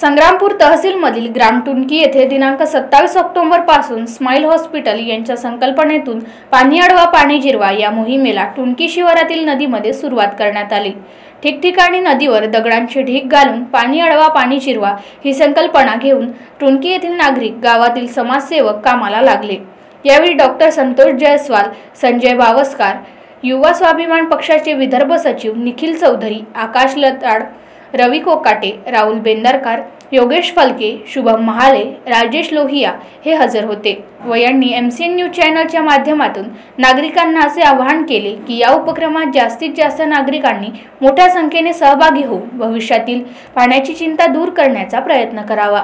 संग्रामपूर तहसीलमधील ग्रामटुनकी येथे दिनांक सत्तावीस ऑक्टोबरपासून स्माईल हॉस्पिटल यांच्या संकल्पनेतून पाणी अडवा पाणी जिरवा या मोहिमेला टुनकी शिवारातील नदीमध्ये सुरुवात करण्यात आली. ठिकठिकाणी नदीवर दगडांचे ढीक घालून पाणी अडवा पाणी जिरवा ही संकल्पना घेऊन टुनकी येथील नागरिक गावातील समाजसेवक कामाला लागले. यावेळी डॉक्टर संतोष जयस्वाल संजय बावस्कार युवा स्वाभिमान पक्षाचे विदर्भ सचिव निखिल चौधरी आकाश लताड रवी कोकाटे राहुल बेंदरकर योगेश फलके शुभम महाले राजेश लोहिया हे हजर होते. व यांनी एम सी एन न्यूज चॅनलच्या माध्यमातून नागरिकांना असे आवाहन केले की या उपक्रमात जास्तीत जास्त नागरिकांनी मोठ्या संख्येने सहभागी होऊन भविष्यातील पाण्याची चिंता दूर करण्याचा प्रयत्न करावा.